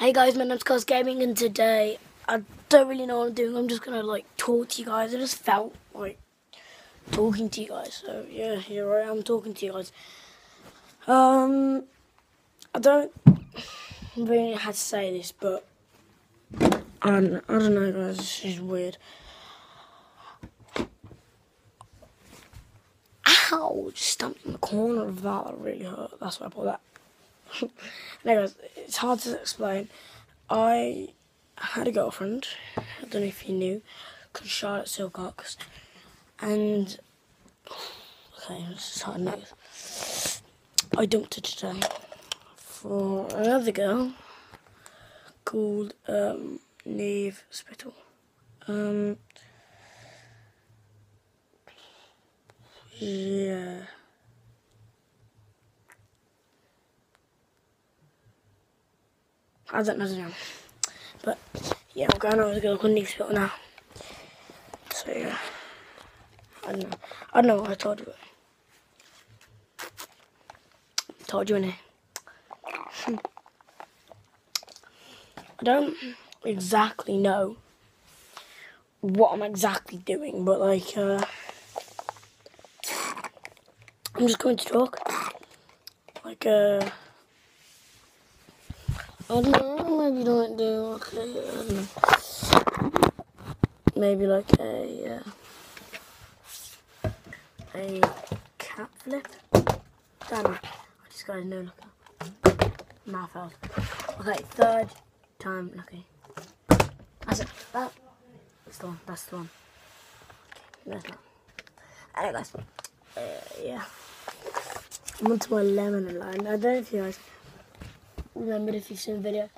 Hey guys, my name's Cos Gaming and today I don't really know what I'm doing. I'm just gonna like talk to you guys. I just felt like talking to you guys. So yeah, here I am talking to you guys. Um I don't really have to say this, but I don't, I don't know guys, this is weird. Ow! Just stumped in the corner of that. That really hurt. That's why I put that. Anyways, it's hard to explain. I had a girlfriend. I don't know if you knew, called Charlotte Silcox, and okay, this is hard. I dumped her today for another girl called um, Neve Spittle. Um, yeah. I don't know the name. But yeah, I'm going over to go Neve Spittle now. So yeah. I don't know. I don't know what I told you. Told you in. I don't exactly know what I'm exactly doing, but like, uh, I'm just going to talk. Like, uh, I don't know, maybe don't do, okay, know. Maybe like a, uh, a cat flip. Damn it. I just got a no looker. Mouth out. Okay, third time, okay. That's it. That, that's the one, that's the one. Okay, that's that. Anyway, guys, uh, yeah. I'm onto my lemon line. I don't know if you guys remembered if you've seen the video.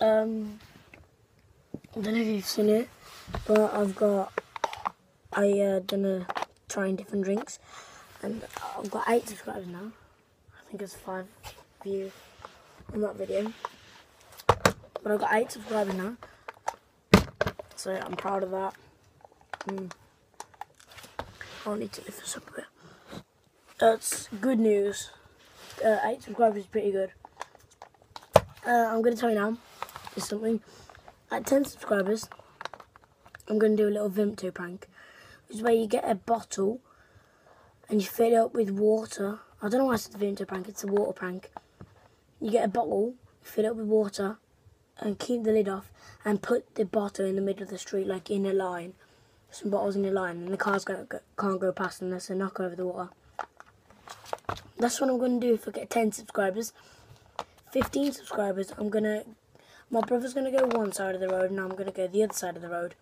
Um, I don't know if you've seen it, but I've got, I uh, done a trying different drinks, and I've got eight subscribers now. I think it's five views on that video. But I've got eight subscribers now. So I'm proud of that. Mm. I'll need to lift this up a bit. That's good news. Uh, eight subscribers is pretty good. Uh, I'm going to tell you now. Is something. At 10 subscribers, I'm going to do a little Vimto prank. Which is where you get a bottle and you fill it up with water. I don't know why it's the Vimto prank, it's a water prank. You get a bottle, fill it up with water, and keep the lid off, and put the bottle in the middle of the street, like in a line. Some bottles in a line, and the cars can't go past unless they knock over the water. That's what I'm going to do if I get 10 subscribers. 15 subscribers, I'm going to... My brother's going to go one side of the road, and I'm going to go the other side of the road.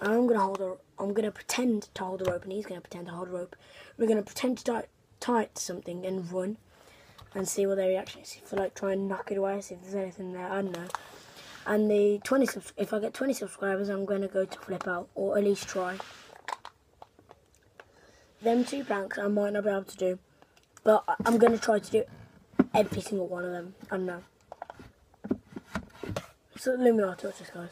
And I'm going to hold a... I'm going to pretend to hold a rope, and he's going to pretend to hold a rope. We're going to pretend to tie, tie it to something and run. And see what their reaction is. If like try and knock it away, see if there's anything there, I don't know. And the 20 if I get 20 subscribers, I'm going to go to flip out, or at least try. Them two pranks I might not be able to do. But I'm going to try to do every single one of them. I know. It's watch this, guys.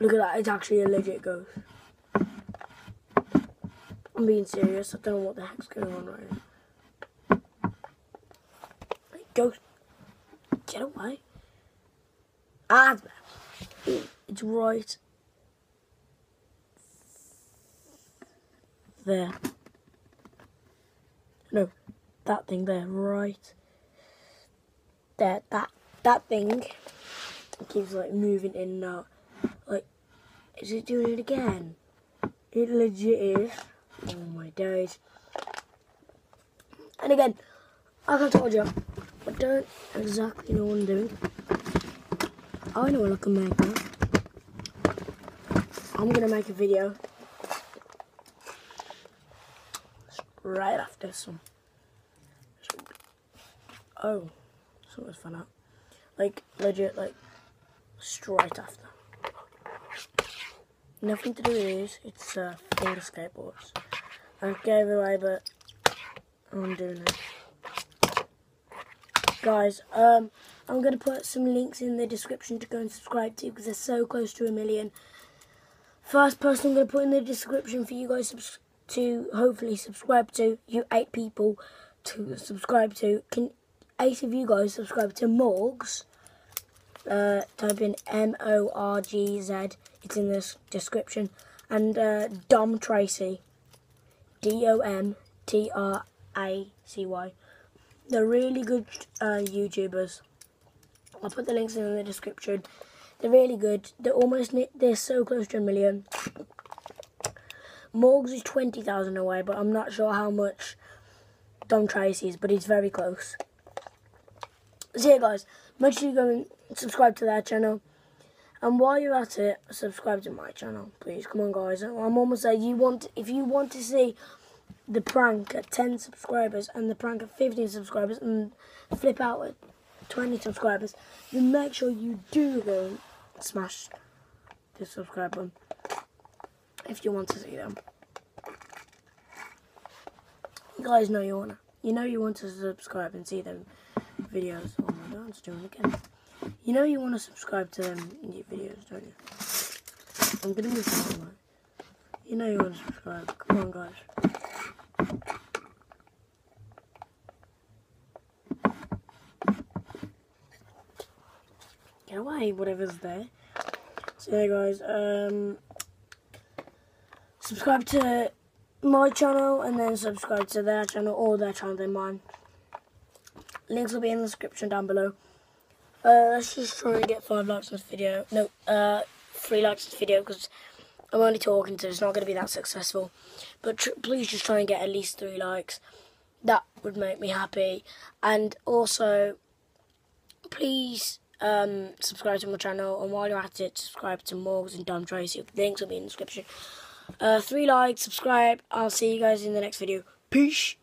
Look at that, it's actually a legit ghost. I'm being serious, I don't know what the heck's going on right now. Ghost, get away. Ah, it's right there. No, that thing there, right there. That that thing keeps like moving in and out. Like, is it doing it again? It legit is. Oh my days. And again, like I told you, I don't exactly know what I'm doing. I know what I can make now. I'm gonna make a video right after some. Oh, something's fun out. Like, legit, like, straight after. Nothing to do with these, it's uh, finger skateboards. I gave away, but I'm doing it. Guys, um, I'm going to put some links in the description to go and subscribe to because they're so close to a million. First person I'm going to put in the description for you guys to hopefully subscribe to, you eight people to subscribe to. Can eight of you guys subscribe to Morgz, uh, type in M O R G Z. It's in the description. And uh, Dom Tracy, D O M T R A C Y. They're really good uh, YouTubers. I'll put the links in the description. They're really good. They're almost they're so close to a million. Morgz is twenty thousand away, but I'm not sure how much Dom Tracy is, but he's very close. So yeah, guys, make sure you go and subscribe to their channel. And while you're at it, subscribe to my channel, please. Come on, guys. I'm almost there. You want, if you want to see the prank at 10 subscribers and the prank at 15 subscribers and flip out at 20 subscribers, then make sure you do go and smash the subscribe button if you want to see them. You guys know you wanna, you know you want to subscribe and see them videos. Oh my god, it's doing it again. You know you want to subscribe to them new videos, don't you? I'm gonna move on. You know you want to subscribe. Come on, guys. Get away, whatever's there. So yeah, guys. Um, subscribe to my channel and then subscribe to their channel or their channel than mine. Links will be in the description down below. Uh, let's just try and get five likes on this video. No, uh, three likes on this video because I'm only talking, so it's not going to be that successful. But please just try and get at least three likes. That would make me happy. And also, please um, subscribe to my channel. And while you're at it, subscribe to Morgz and Dom Tracy. Links will be in the description. Uh, three likes, subscribe. I'll see you guys in the next video. Peace.